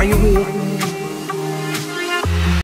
Are you here?